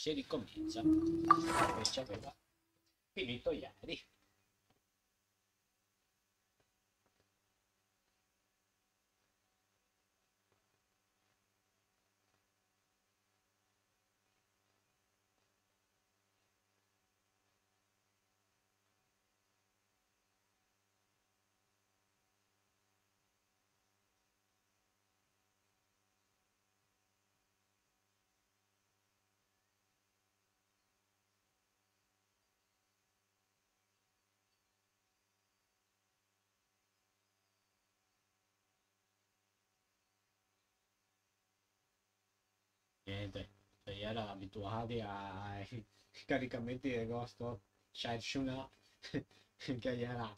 si ricomincia. Invece aveva finito ieri. Niente, cioè era abituati ai caricamenti di agosto, Shashuna, che era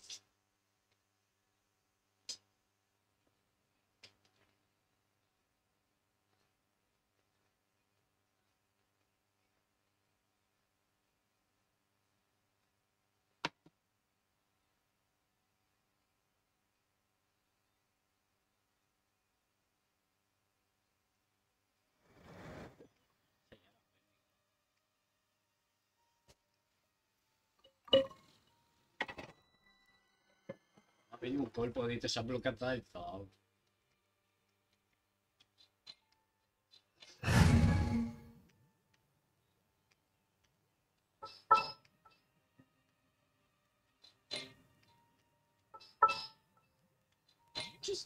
colpo.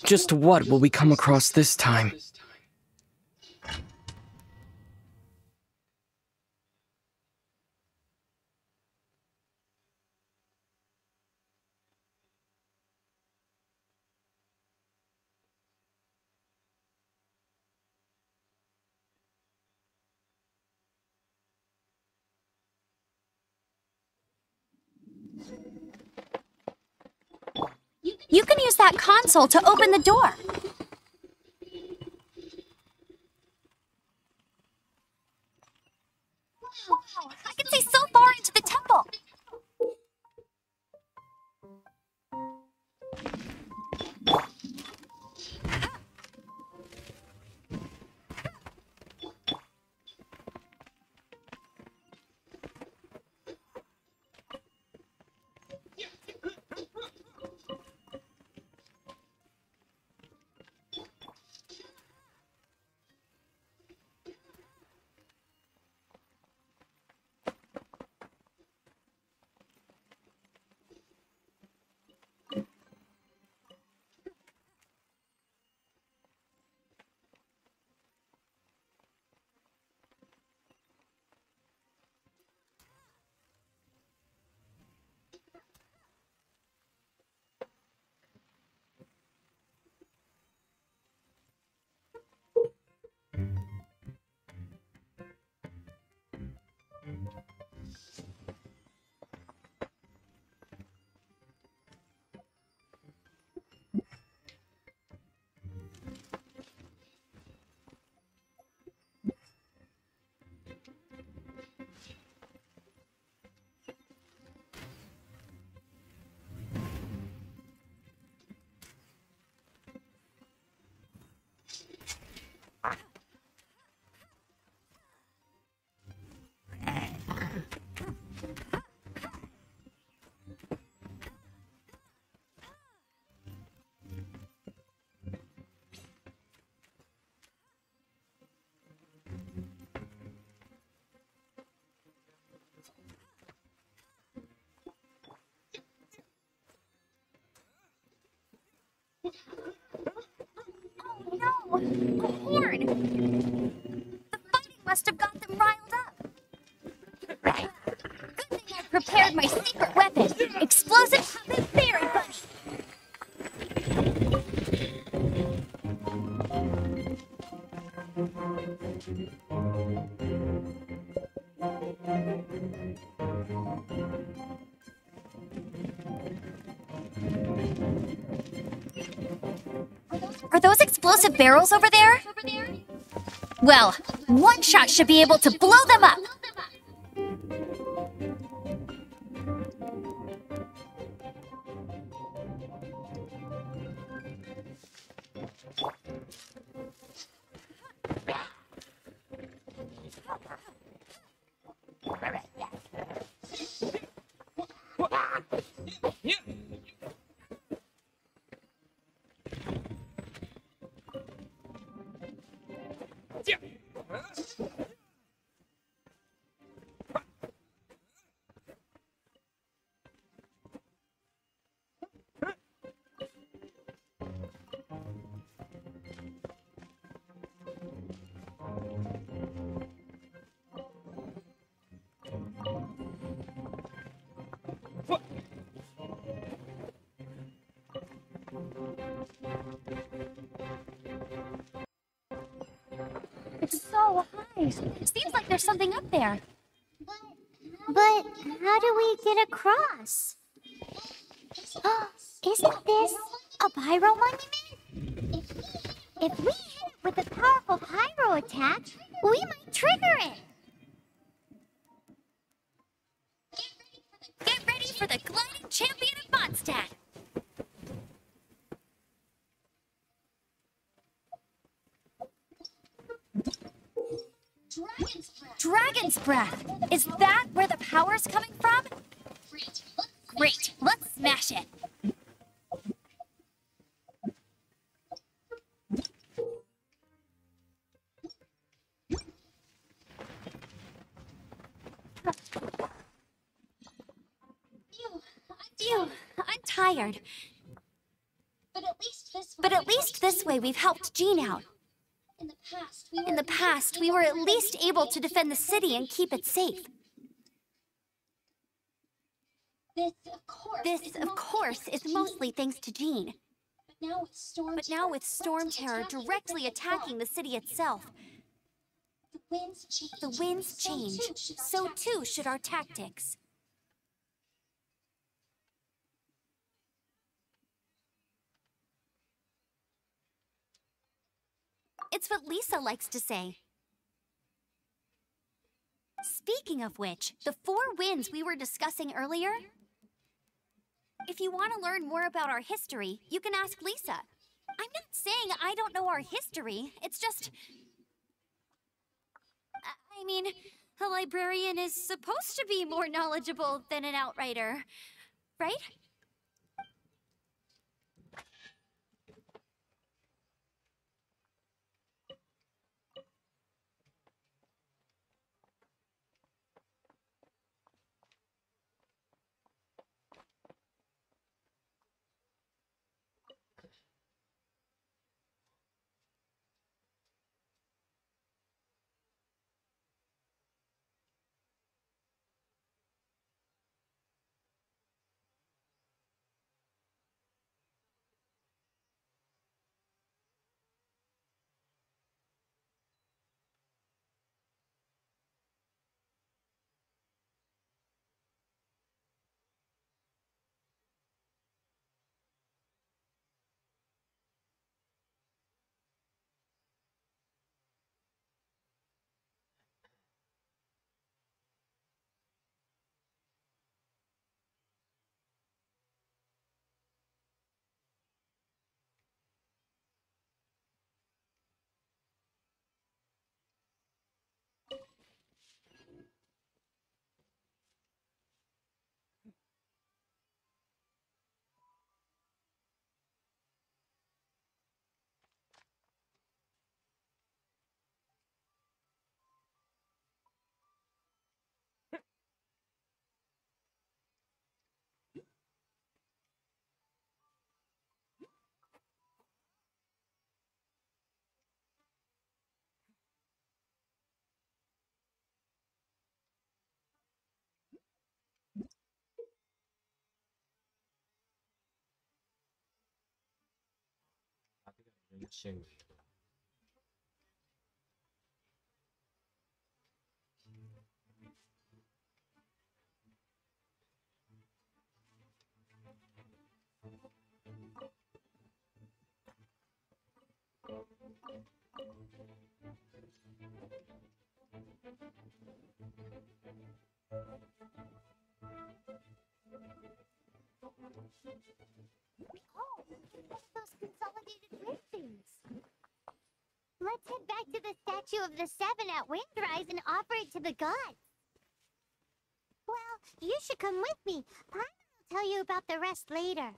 Just what will we come across this time? You can console to open the door. Oh no, a horn. The fighting must have got them riled up. Right. Good thing I prepared my secret weapon, explosive puppet fairy bunny. Are barrels over there? Well, one shot should be able to blow them up. Seems like there's something up there. But how do we get across? Isn't this a pyro monument? If we hit it with a powerful pyro attack, we might trigger it. Dragon's breath. Is that where the power's coming from? Great. Let's smash it. I'm tired. But at least this But at least this way we've helped Jean out. In the past, we were at least able to defend the city and keep it safe. This, of course, This, of course, is mostly thanks to Jean. But now with Storm, Terror directly attacking the city itself, the winds change. So too should our tactics. It's what Lisa likes to say. Speaking of which, the four winds we were discussing earlier. If you want to learn more about our history, you can ask Lisa. I'm not saying I don't know our history, it's just. I- mean, a librarian is supposed to be more knowledgeable than an outrider, right? Oh, one of those consolidated things. Let's head back to the statue of the Seven at Windrise and offer it to the gods. Well, you should come with me. Paimon will tell you about the rest later.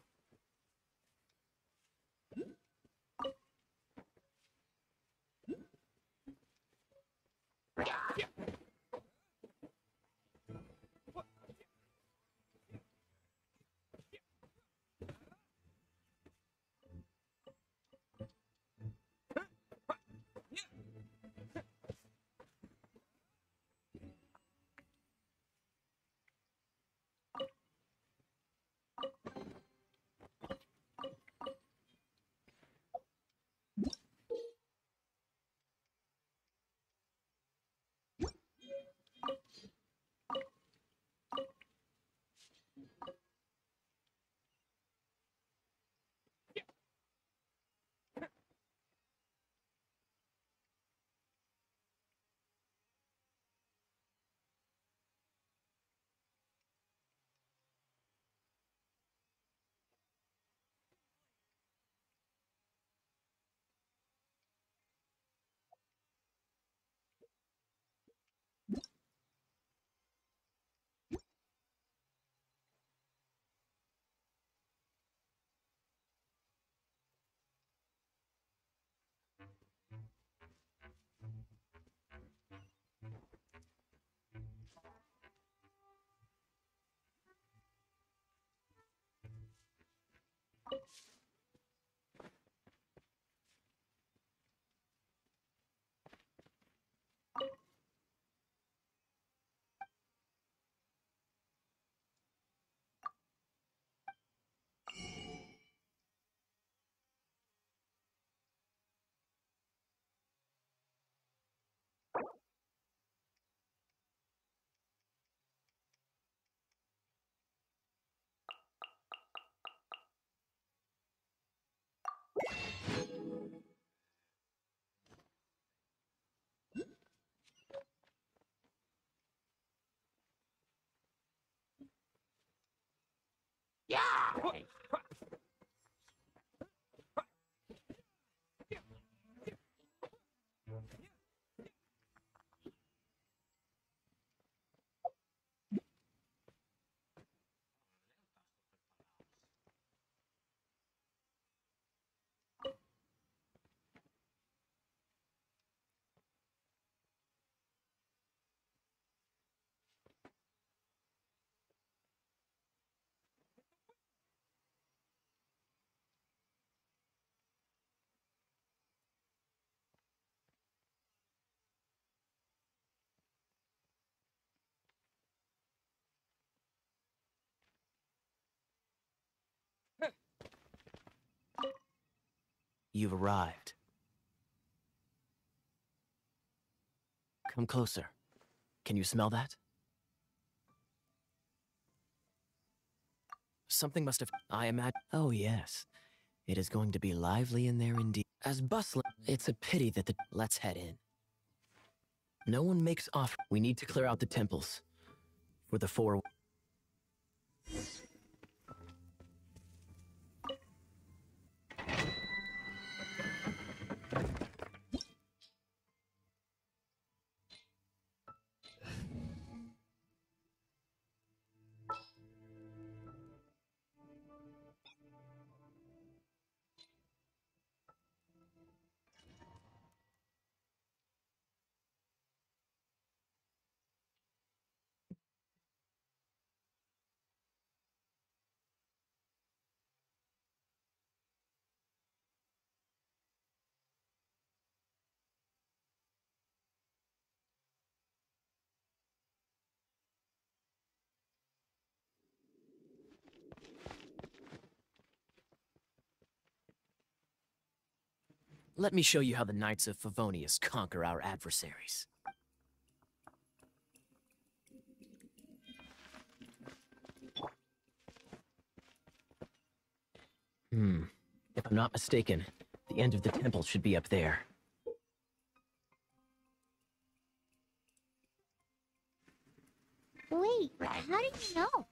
Yeah! You've arrived. Come closer. Can you smell that? Something must have. I imagine. Oh, yes. It is going to be lively in there indeed. As bustling, it's a pity that the. Let's head in. No one makes off. We need to clear out the temples. For the four. Let me show you how the Knights of Favonius conquer our adversaries. Hmm. If I'm not mistaken, the end of the temple should be up there. Wait, how did you know?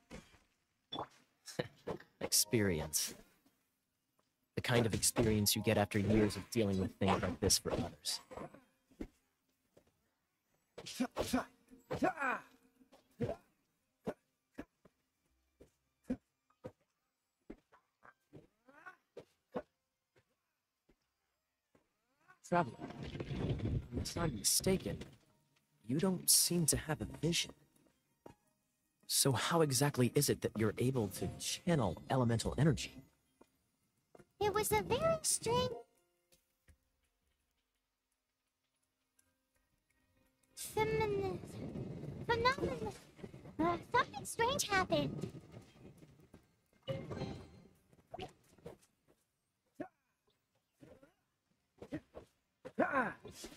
Experience. Kind of experience you get after years of dealing with things like this for others. Traveler, unless I'm mistaken, you don't seem to have a vision. So how exactly is it that you're able to channel elemental energy? It was a very strange. Phenomenon. Phenomenon. Uh, something strange happened. Freeze!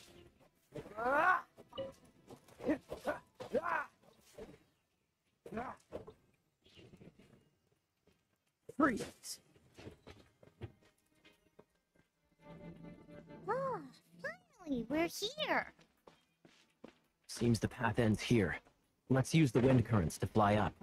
Here. Seems the path ends here. Let's use the wind currents to fly up.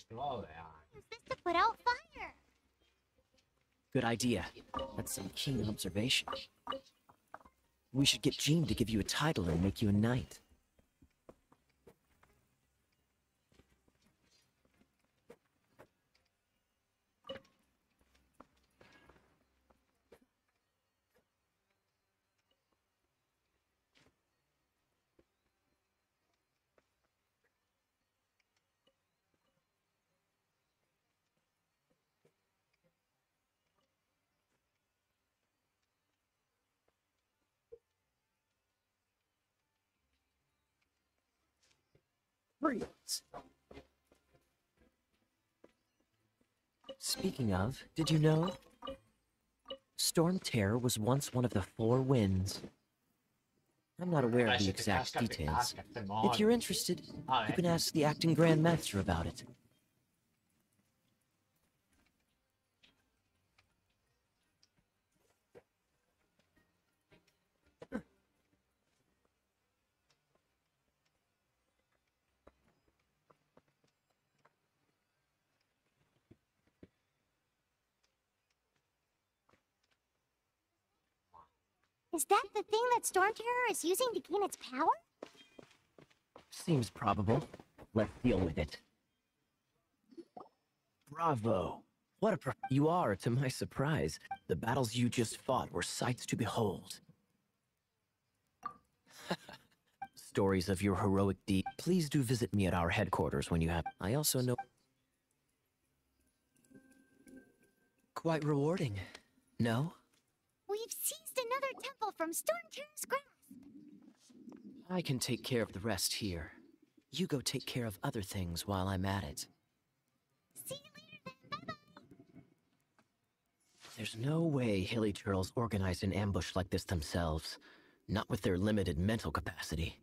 Esplode. Use this to put out fire. Good idea. That's some keen observation. We should get Jean to give you a title and make you a knight. Freeze! Speaking of, did you know? Stormterror was once one of the four winds. I'm not aware of the exact details. If you're interested, you can ask the acting Grand Master about it. Is that the thing that Stormterror is using to gain its power? Seems probable. Let's deal with it. Bravo. What a pro- You are, to my surprise. The battles you just fought were sights to behold. Stories of your heroic deed. Please do visit me at our headquarters when you have. I also know. Quite rewarding. No? We've seized another temple from Storm Terror's grasp. I can take care of the rest here. You go take care of other things while I'm at it. See you later then. Bye-bye. There's no way Hilichurls organized an ambush like this themselves. Not with their limited mental capacity.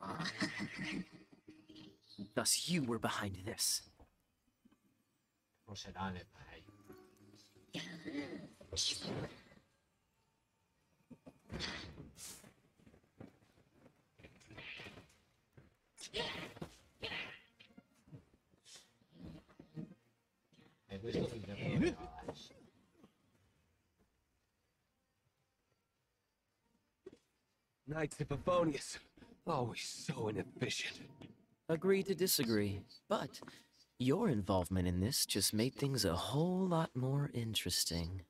Thus, you were behind this. Forse Dane Knights Epiphanius. Always so inefficient. Agree to disagree, but your involvement in this just made things a whole lot more interesting.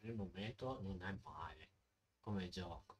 Per il momento non è male come gioco.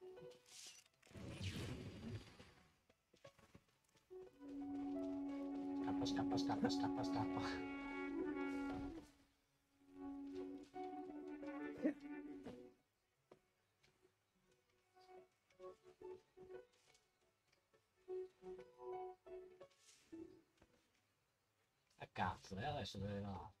tapas, tapas, tapas, tapas, tapas. A cazzo, eh.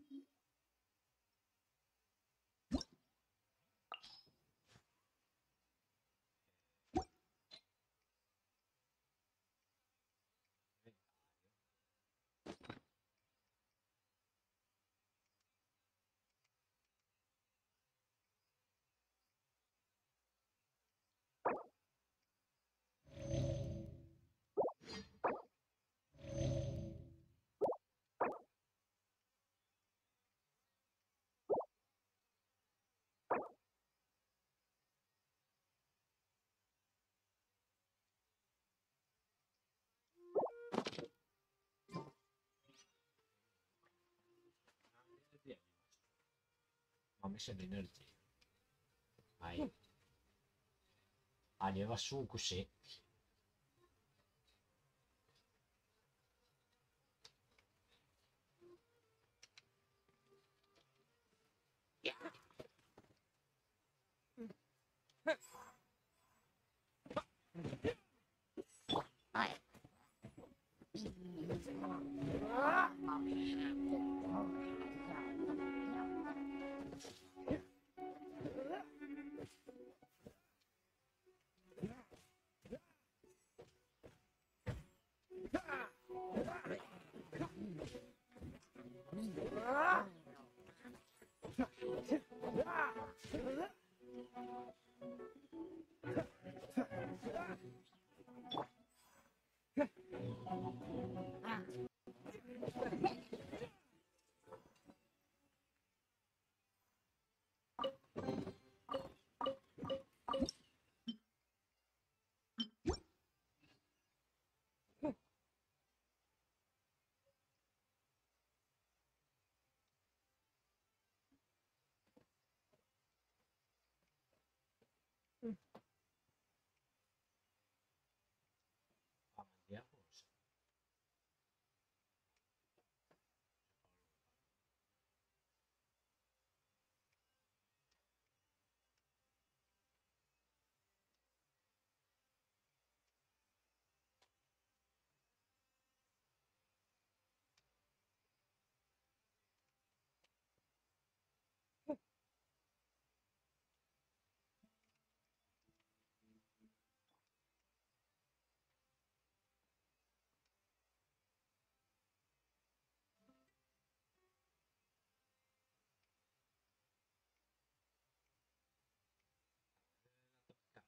Mamışa denirdi. Hayır. Aleva şu kuşu. Hi. Ha, ha, ha.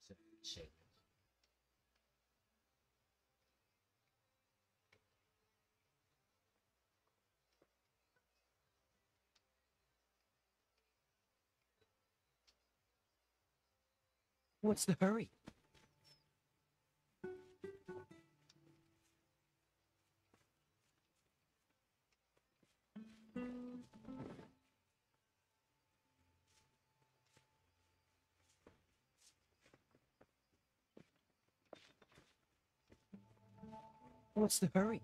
Segno. What's the hurry? What's the hurry?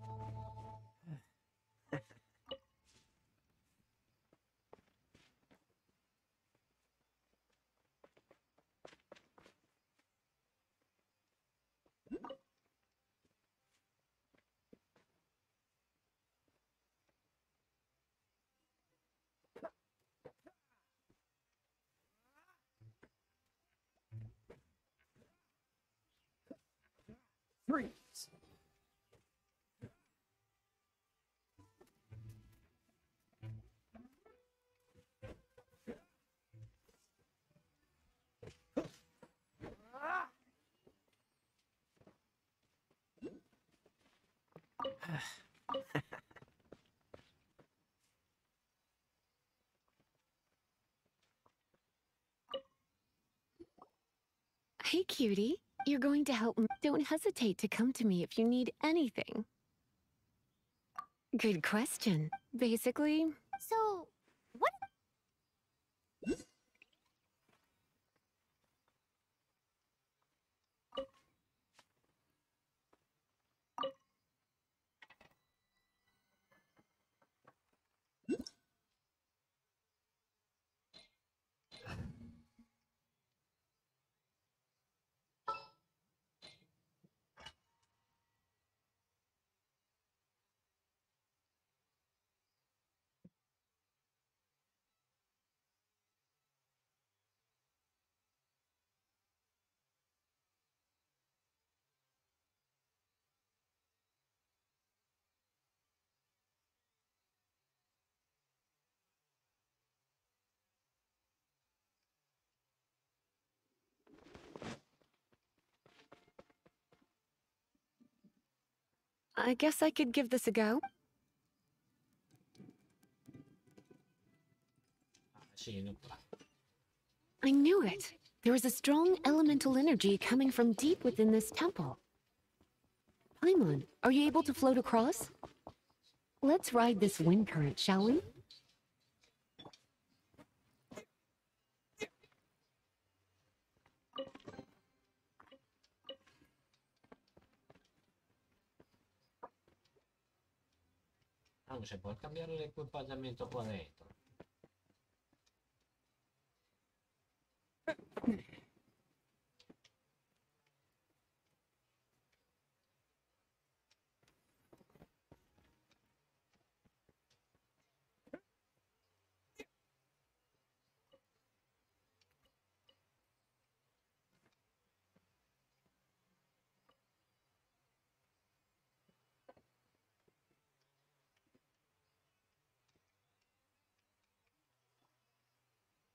Hey, cutie. You're going to help me. Don't hesitate to come to me if you need anything. Good question. Basically, So, what? I guess I could give this a go. I knew it. There is a strong elemental energy coming from deep within this temple. Paimon, are you able to float across? Let's ride this wind current, shall we? Ah, non si può cambiare l'equipaggiamento qua dentro.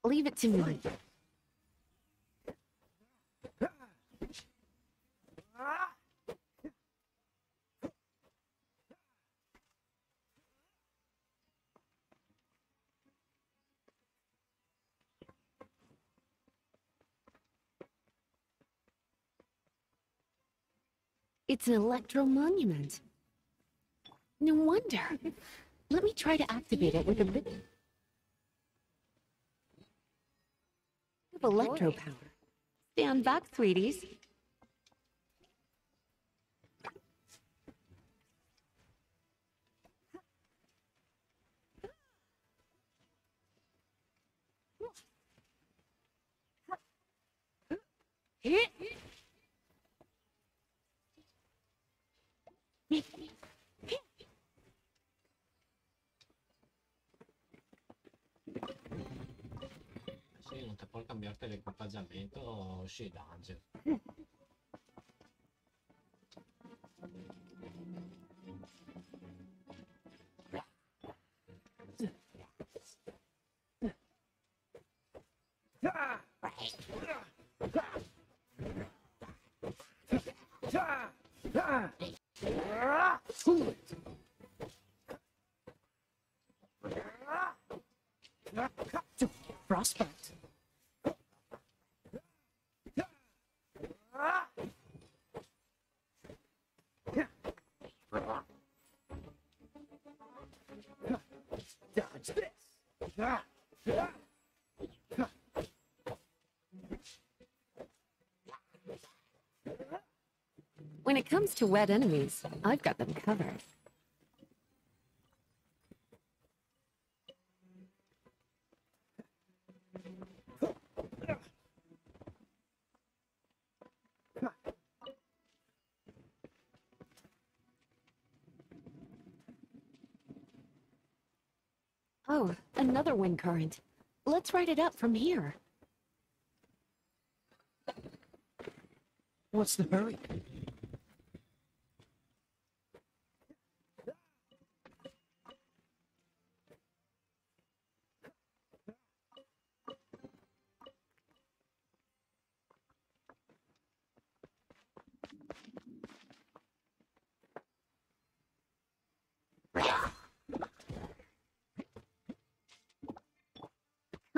Leave it to me. It's an electro monument. No wonder. Let me try to activate it with a bit electro power. Stand back, sweeties. Sì, puoi cambiarti l'equipaggiamento sui dungeon. Frostbite. Dodge this. When it comes to wet enemies, I've got them covered. Oh, another wind current. Let's ride it up from here. What's the hurry?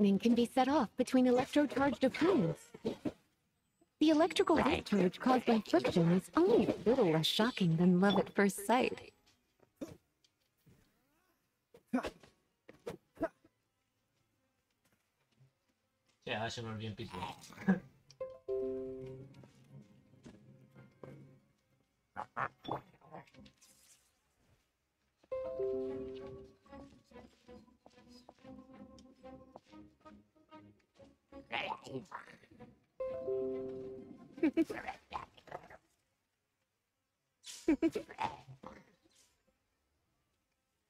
Lightning can be set off between electrocharged opponents. The electrical discharge caused by friction is only a little less shocking than love at first sight. Sì, adesso me lo riempi tu.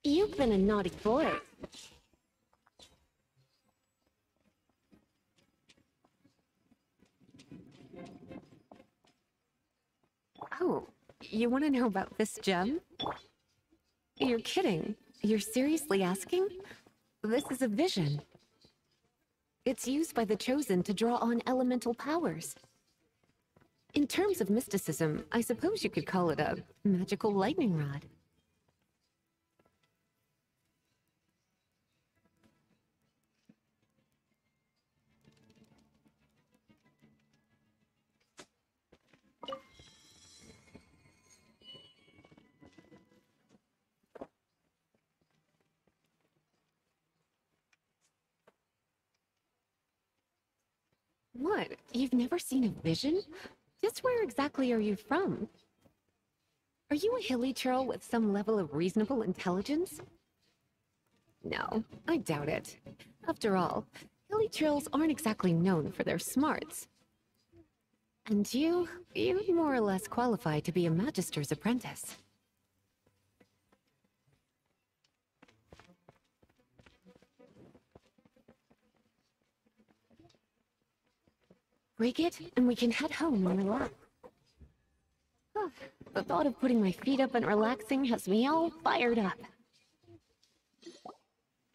You've been a naughty boy. Oh, you want to know about this gem? You're kidding. You're seriously asking? This is a vision. It's used by the Chosen to draw on elemental powers. In terms of mysticism, I suppose you could call it a magical lightning rod. What? You've never seen a vision? Just where exactly are you from? Are you a hilichurl with some level of reasonable intelligence? No, I doubt it. After all, hilichurls aren't exactly known for their smarts. And you, you more or less qualify to be a magister's apprentice. Break it, and we can head home and relax. Oh, the thought of putting my feet up and relaxing has me all fired up.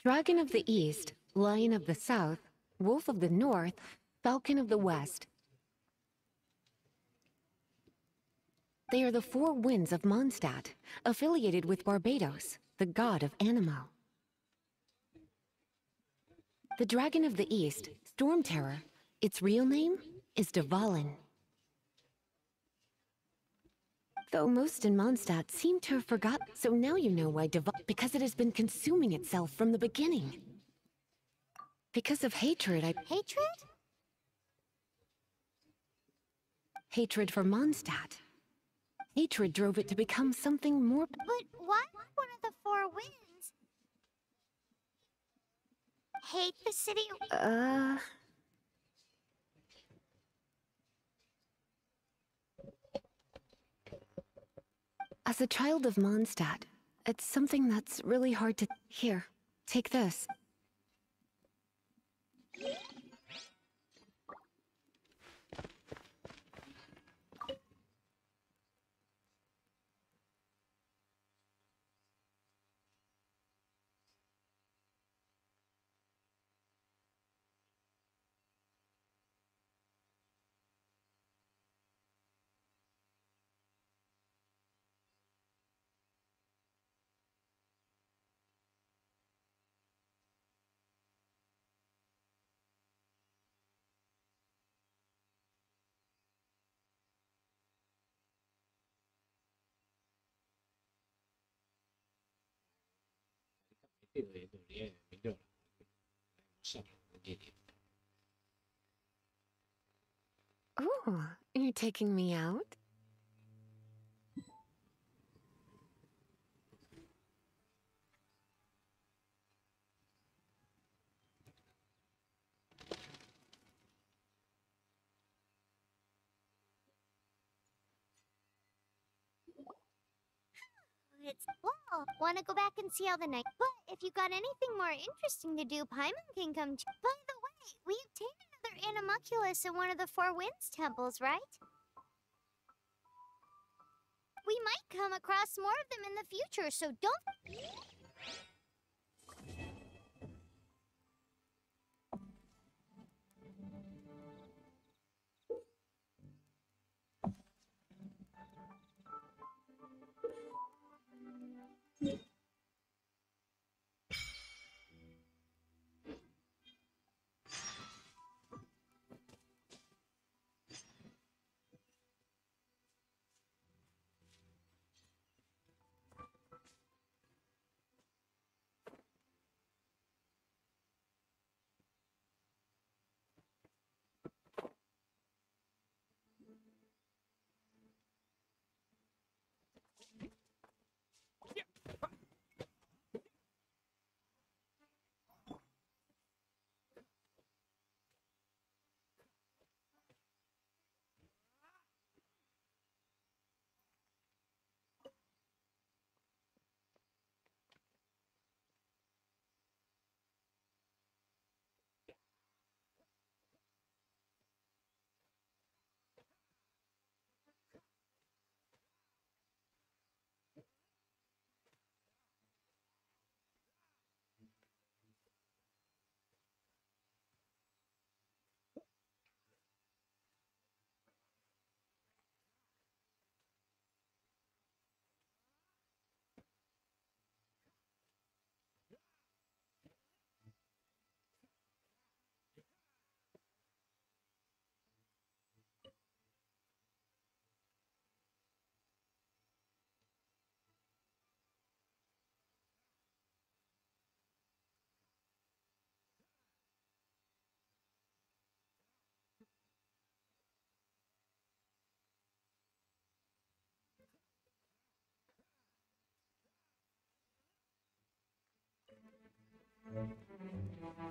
Dragon of the East, Lion of the South, Wolf of the North, Falcon of the West. They are the four winds of Mondstadt, affiliated with Barbatos, the god of Anemo. The Dragon of the East, Stormterror, its real name is Dvalin. Though most in Mondstadt seem to have forgotten, so now you know why Deval- because it has been consuming itself from the beginning. Because of hatred, I- Hatred? hatred for Mondstadt. Hatred drove it to become something more- But why one of the four winds hate the city? Uh... As a child of Mondstadt, it's something that's really hard to... Here, take this. Vedi. Oh, you're taking me out? It's well, want to go back and see how the night. But if you got anything more interesting to do, Paimon can come. T- By the way, we obtained another Anemoculus in one of the Four Winds temples, right? We might come across more of them in the future, so don't.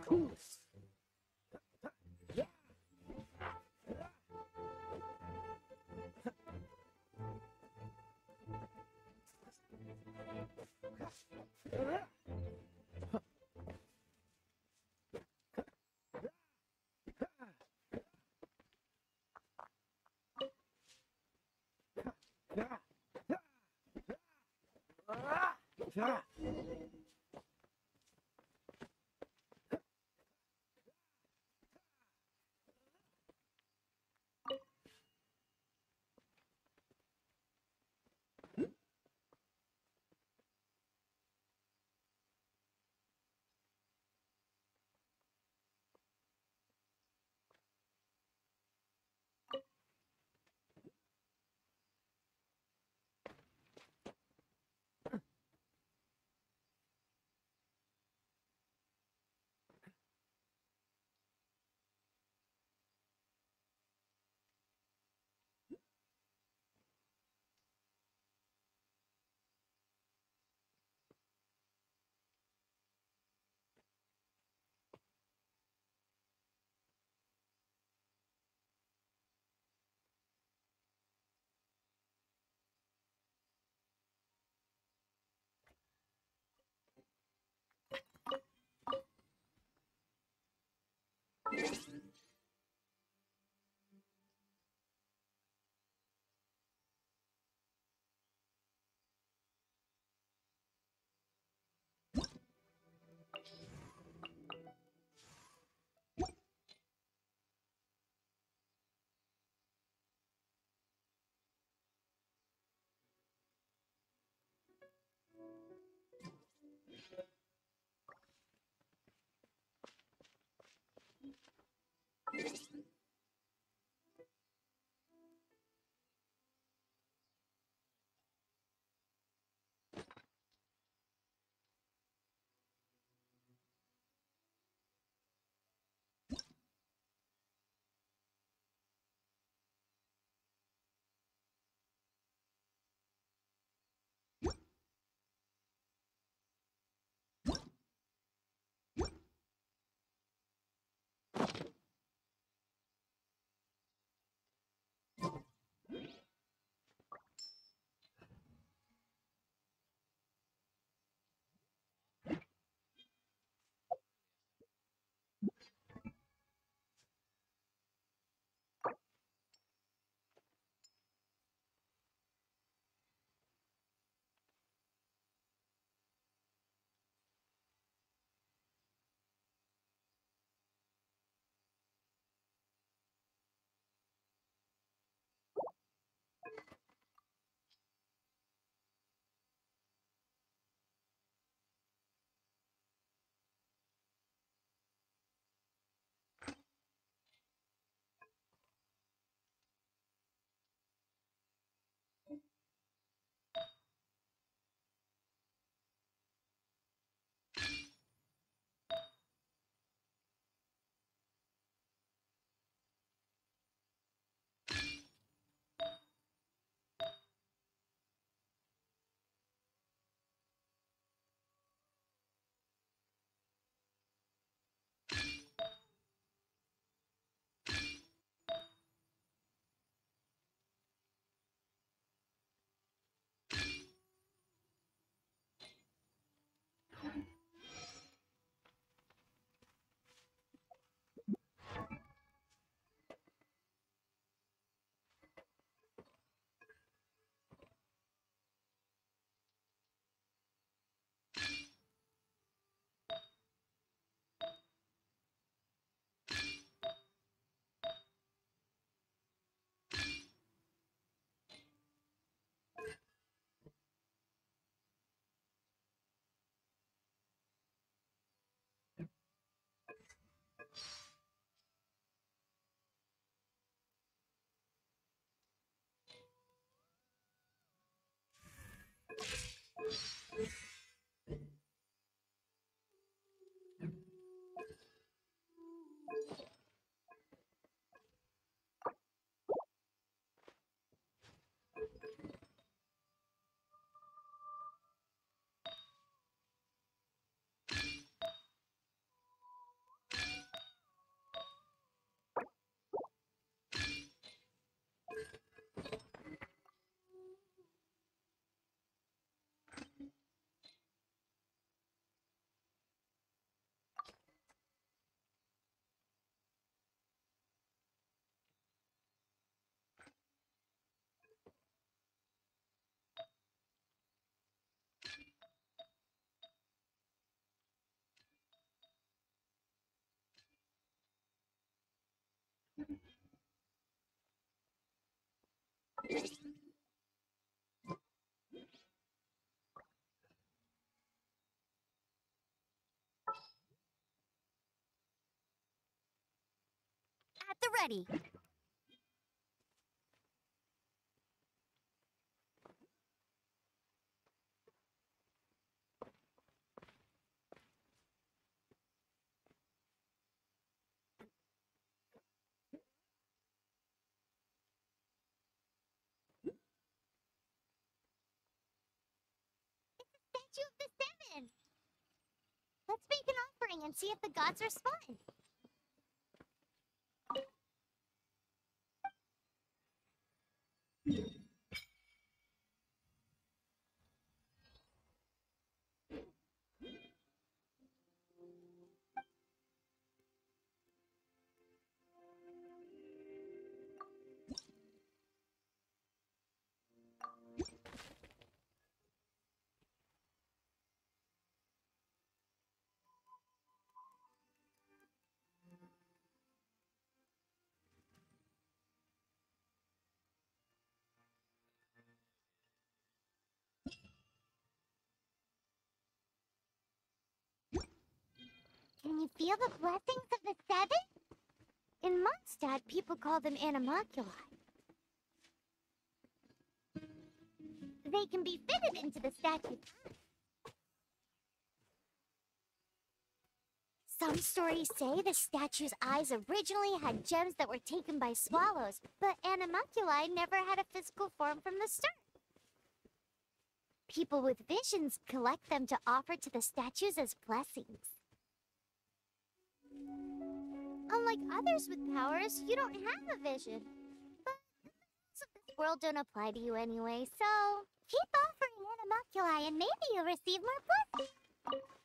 Cool. Yeah. relationship. At the ready. Statue of the Seven! Let's make an offering and see if the gods respond. Can you feel the blessings of the seven? In Mondstadt, people call them Anemoculi. They can be fitted into the statue's. Some stories say the statue's eyes originally had gems that were taken by swallows, but Anemoculi never had a physical form from the start. People with visions collect them to offer to the statues as blessings. Unlike others with powers, you don't have a vision. But the world don't apply to you anyway, so keep offering Anemoculi and maybe you'll receive more blessings.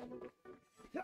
Yeah.